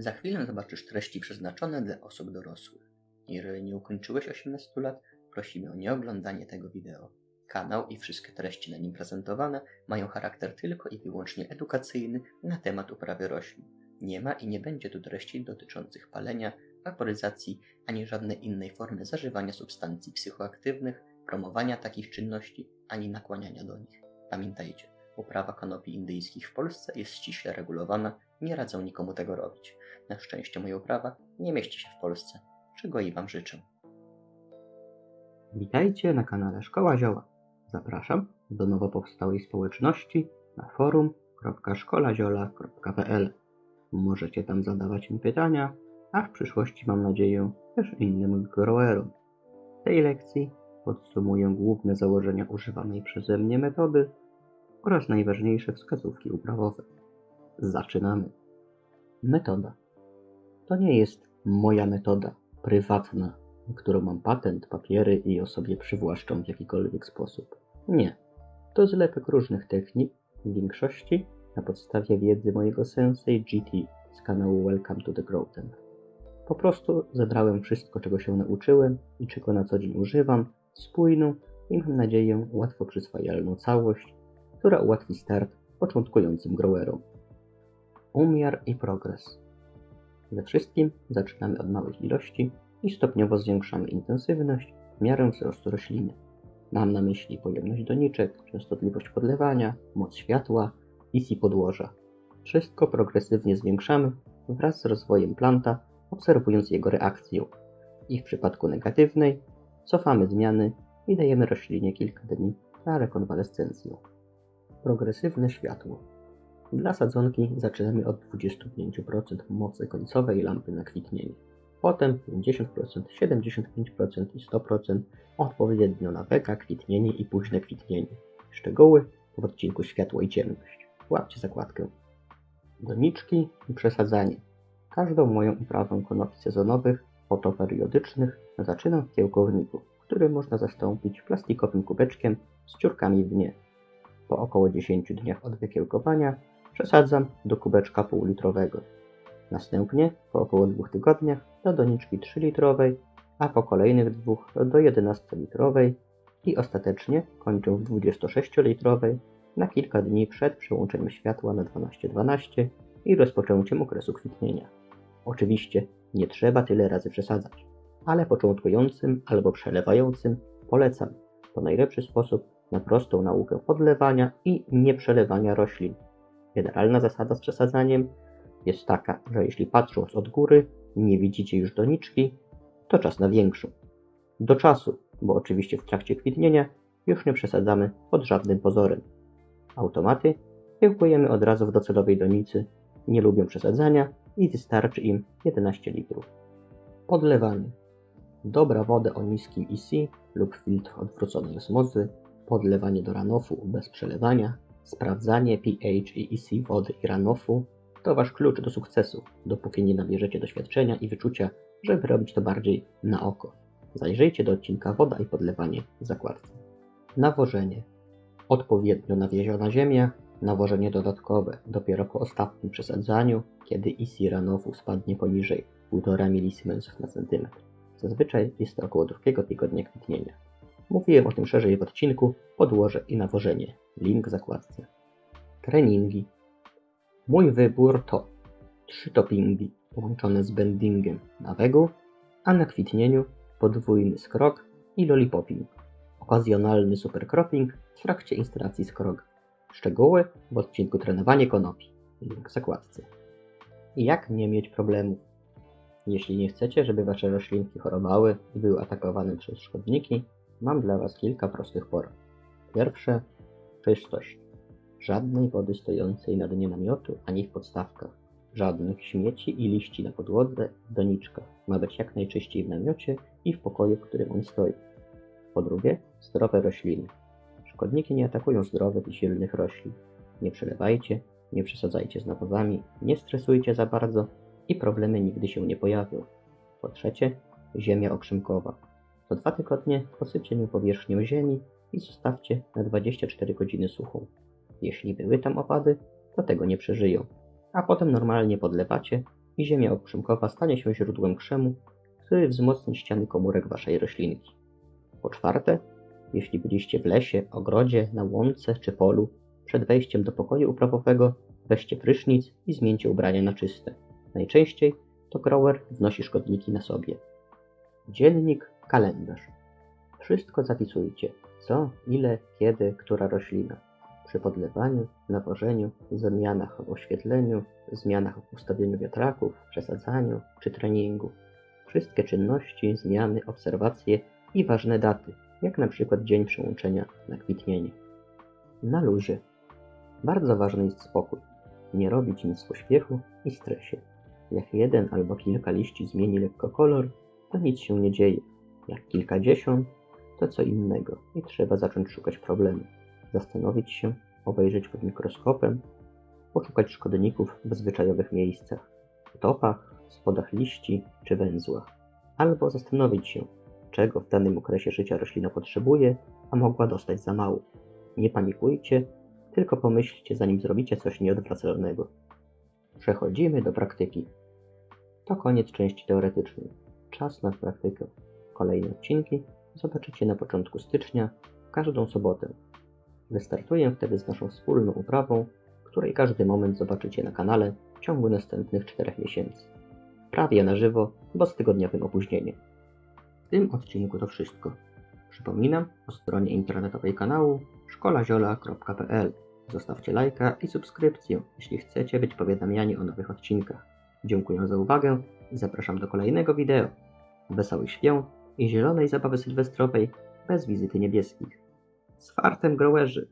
Za chwilę zobaczysz treści przeznaczone dla osób dorosłych. Jeżeli nie ukończyłeś 18 lat, prosimy o nieoglądanie tego wideo. Kanał i wszystkie treści na nim prezentowane mają charakter tylko i wyłącznie edukacyjny na temat uprawy roślin. Nie ma i nie będzie tu treści dotyczących palenia, waporyzacji ani żadnej innej formy zażywania substancji psychoaktywnych, promowania takich czynności ani nakłaniania do nich. Pamiętajcie, uprawa konopi indyjskich w Polsce jest ściśle regulowana, nie radzę nikomu tego robić. Na szczęście moja uprawa nie mieści się w Polsce, czego i Wam życzę. Witajcie na kanale Szkoła Zioła. Zapraszam do nowo powstałej społeczności na forum.szkolaziola.pl. Możecie tam zadawać mi pytania, a w przyszłości mam nadzieję też innym growerom. W tej lekcji podsumuję główne założenia używanej przeze mnie metody oraz najważniejsze wskazówki uprawowe. Zaczynamy. Metoda. To nie jest moja metoda prywatna, którą mam patent, papiery i o sobie przywłaszczą w jakikolwiek sposób. Nie. To zlepek różnych technik, w większości na podstawie wiedzy mojego sensei GT z kanału Welcome to the Growten. Po prostu zebrałem wszystko, czego się nauczyłem i czego na co dzień używam, spójną i mam nadzieję łatwo przyswajalną całość, która ułatwi start początkującym growerom. Umiar i progres. Ze wszystkim zaczynamy od małych ilości i stopniowo zwiększamy intensywność w miarę wzrostu rośliny. Mam na myśli pojemność doniczek, częstotliwość podlewania, moc światła i podłoża. Wszystko progresywnie zwiększamy wraz z rozwojem planta, obserwując jego reakcję. I w przypadku negatywnej cofamy zmiany i dajemy roślinie kilka dni na rekonwalescencję. Progresywne światło. Dla sadzonki zaczynamy od 25% mocy końcowej lampy na kwitnienie. Potem 50%, 75% i 100% odpowiednio na beka, kwitnienie i późne kwitnienie. Szczegóły w odcinku światło i ciemność. Łapcie zakładkę. Doniczki i przesadzanie. Każdą moją uprawę konopi sezonowych, fotoperiodycznych zaczynam w kiełkowniku, który można zastąpić plastikowym kubeczkiem z dziurkami w dnie. Po około 10 dniach od wykiełkowania przesadzam do kubeczka półlitrowego. Następnie po około dwóch tygodniach do doniczki 3-litrowej, a po kolejnych dwóch do 11-litrowej i ostatecznie kończę w 26-litrowej na kilka dni przed przełączeniem światła na 12-12 i rozpoczęciem okresu kwitnienia. Oczywiście nie trzeba tyle razy przesadzać, ale początkującym albo przelewającym polecam. To najlepszy sposób na prostą naukę podlewania i nieprzelewania roślin. Generalna zasada z przesadzaniem jest taka, że jeśli patrząc od góry nie widzicie już doniczki, to czas na większą. Do czasu, bo oczywiście w trakcie kwitnienia już nie przesadzamy pod żadnym pozorem. Automaty kiełkujemy od razu w docelowej donicy, nie lubią przesadzania i wystarczy im 11 litrów. Podlewanie. Dobra woda o niskim IC lub filtr odwróconej osmozy, podlewanie do ranofu bez przelewania, sprawdzanie pH i IC wody i ranofu to wasz klucz do sukcesu, dopóki nie nabierzecie doświadczenia i wyczucia, żeby robić to bardziej na oko. Zajrzyjcie do odcinka Woda i podlewanie w zakładce. Nawożenie. Odpowiednio nawieziona ziemia, nawożenie dodatkowe dopiero po ostatnim przesadzaniu, kiedy IC ranofu spadnie poniżej 1,5 milisiemensów na centymetr. Zazwyczaj jest to około drugiego tygodnia kwitnienia. Mówiłem o tym szerzej w odcinku Podłoże i nawożenie. Link w zakładce. Treningi. Mój wybór to trzy toppingi połączone z bendingiem na wegu, a na kwitnieniu podwójny skrok i lollipoping. Okazjonalny supercropping w trakcie instalacji skroga. Szczegóły w odcinku Trenowanie konopi. Link w zakładce. Jak nie mieć problemów? Jeśli nie chcecie, żeby wasze roślinki chorowały i były atakowane przez szkodniki, mam dla was kilka prostych porad. Pierwsze, czystość. Żadnej wody stojącej na dnie namiotu ani w podstawkach. Żadnych śmieci i liści na podłodze, w doniczkach. Ma być jak najczyściej w namiocie i w pokoju, w którym on stoi. Po drugie, zdrowe rośliny. Szkodniki nie atakują zdrowych i silnych roślin. Nie przelewajcie, nie przesadzajcie z nawozami, nie stresujcie za bardzo i problemy nigdy się nie pojawią. Po trzecie, ziemia okrzymkowa. Co dwa tygodnie posypcie nią powierzchnię ziemi i zostawcie na 24 godziny suchą. Jeśli były tam opady, to tego nie przeżyją. A potem normalnie podlewacie i ziemia okrzymkowa stanie się źródłem krzemu, który wzmocni ściany komórek waszej roślinki. Po czwarte, jeśli byliście w lesie, ogrodzie, na łące czy polu, przed wejściem do pokoju uprawowego weźcie prysznic i zmieńcie ubrania na czyste. Najczęściej to grower wnosi szkodniki na sobie. Dziennik, kalendarz. Wszystko zapisujcie. Co, ile, kiedy, która roślina. Przy podlewaniu, nawożeniu, zmianach w oświetleniu, zmianach w ustawieniu wiatraków, przesadzaniu czy treningu. Wszystkie czynności, zmiany, obserwacje i ważne daty, jak na przykład dzień przełączenia na kwitnienie. Na luzie. Bardzo ważny jest spokój. Nie robić nic w pośpiechu i stresie. Jak jeden albo kilka liści zmieni lekko kolor, to nic się nie dzieje. Jak kilkadziesiąt, to co innego i trzeba zacząć szukać problemu. Zastanowić się, obejrzeć pod mikroskopem, poszukać szkodników w zwyczajowych miejscach, topach, spodach liści czy węzłach. Albo zastanowić się, czego w danym okresie życia roślina potrzebuje, a mogła dostać za mało. Nie panikujcie, tylko pomyślcie zanim zrobicie coś nieodwracalnego. Przechodzimy do praktyki. To koniec części teoretycznej. Czas na praktykę. Kolejne odcinki zobaczycie na początku stycznia, każdą sobotę. Wystartuję wtedy z naszą wspólną uprawą, której każdy moment zobaczycie na kanale w ciągu następnych 4 miesięcy. Prawie na żywo, bo z tygodniowym opóźnieniem. W tym odcinku to wszystko. Przypominam o stronie internetowej kanału szkolaziola.pl. Zostawcie lajka i subskrypcję, jeśli chcecie być powiadamiani o nowych odcinkach. Dziękuję za uwagę i zapraszam do kolejnego wideo. Wesołych świąt i zielonej zabawy sylwestrowej bez wizyty niebieskich. Z fartem growerzy!